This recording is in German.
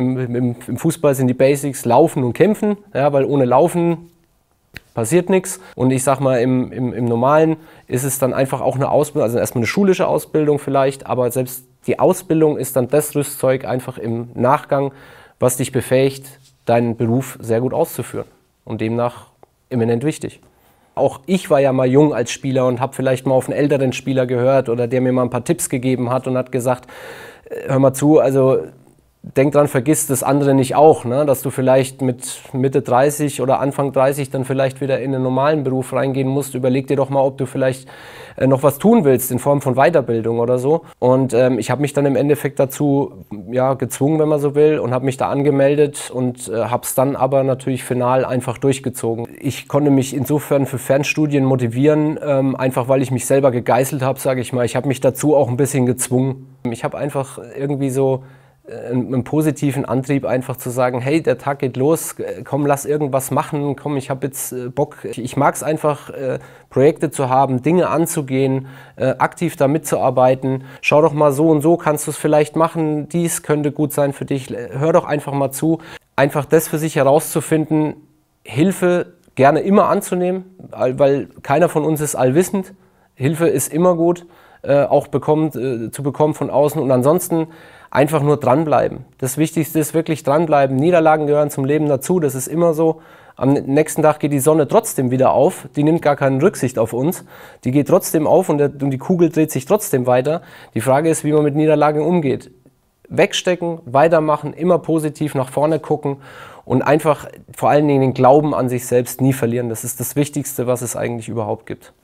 im, im Fußball sind die Basics Laufen und Kämpfen, ja, weil ohne Laufen passiert nichts. Und ich sag mal, im, im, im Normalen ist es dann einfach auch eine Ausbildung, also erstmal eine schulische Ausbildung vielleicht, aber selbst die Ausbildung ist dann das Rüstzeug einfach im Nachgang, was dich befähigt, deinen Beruf sehr gut auszuführen. Und demnach eminent wichtig. Auch ich war ja mal jung als Spieler und habe vielleicht mal auf einen älteren Spieler gehört oder der mir mal ein paar Tipps gegeben hat und hat gesagt, äh, hör mal zu, also denk dran, vergiss das andere nicht auch, ne? dass du vielleicht mit Mitte 30 oder Anfang 30 dann vielleicht wieder in einen normalen Beruf reingehen musst. Überleg dir doch mal, ob du vielleicht äh, noch was tun willst in Form von Weiterbildung oder so. Und ähm, ich habe mich dann im Endeffekt dazu ja, gezwungen, wenn man so will, und habe mich da angemeldet und äh, habe es dann aber natürlich final einfach durchgezogen. Ich konnte mich insofern für Fernstudien motivieren, ähm, einfach weil ich mich selber gegeißelt habe, sage ich mal. Ich habe mich dazu auch ein bisschen gezwungen. Ich habe einfach irgendwie so einen, positiven Antrieb, einfach zu sagen, hey, der Tag geht los, komm, lass irgendwas machen, komm, ich habe jetzt äh, Bock. Ich mag es einfach, äh, Projekte zu haben, Dinge anzugehen, äh, aktiv da mitzuarbeiten. Schau doch mal so und so, kannst du es vielleicht machen, dies könnte gut sein für dich. Hör doch einfach mal zu. Einfach das für sich herauszufinden, Hilfe gerne immer anzunehmen, weil keiner von uns ist allwissend. Hilfe ist immer gut, auch bekommt, zu bekommen von außen. Und ansonsten einfach nur dranbleiben. Das Wichtigste ist wirklich dranbleiben. Niederlagen gehören zum Leben dazu, das ist immer so. Am nächsten Tag geht die Sonne trotzdem wieder auf. Die nimmt gar keine Rücksicht auf uns. Die geht trotzdem auf und, der, und die Kugel dreht sich trotzdem weiter. Die Frage ist, wie man mit Niederlagen umgeht. Wegstecken, weitermachen, immer positiv nach vorne gucken und einfach vor allen Dingen den Glauben an sich selbst nie verlieren. Das ist das Wichtigste, was es eigentlich überhaupt gibt.